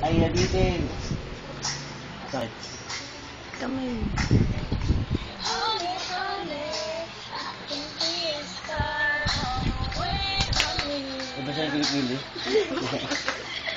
Ay, nabitin. Sakit. Kamay. Ano ba siya nagkilikili? Oh,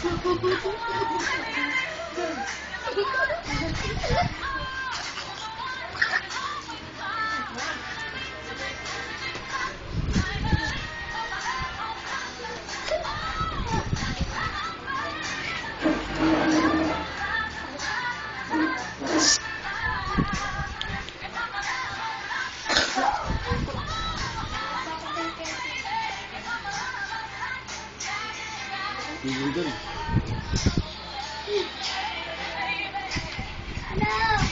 我不怕我还没认真地做过我的男人 Individual. No.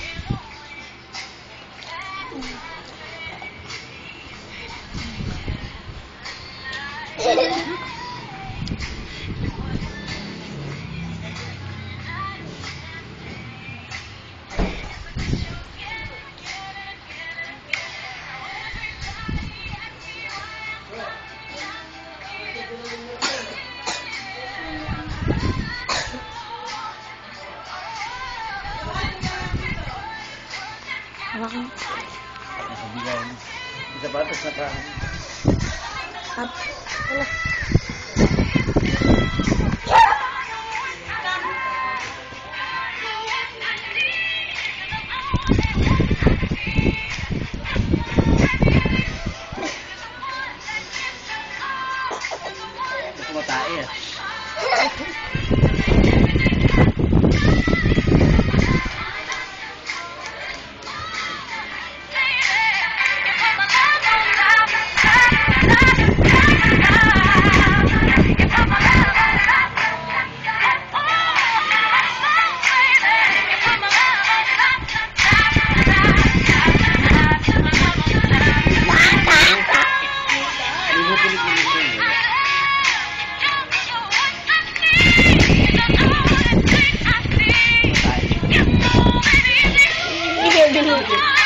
Mo. Nakabigan. Isa pa, tapos naka... Up. Wala. Kumatae ah. kilikili siya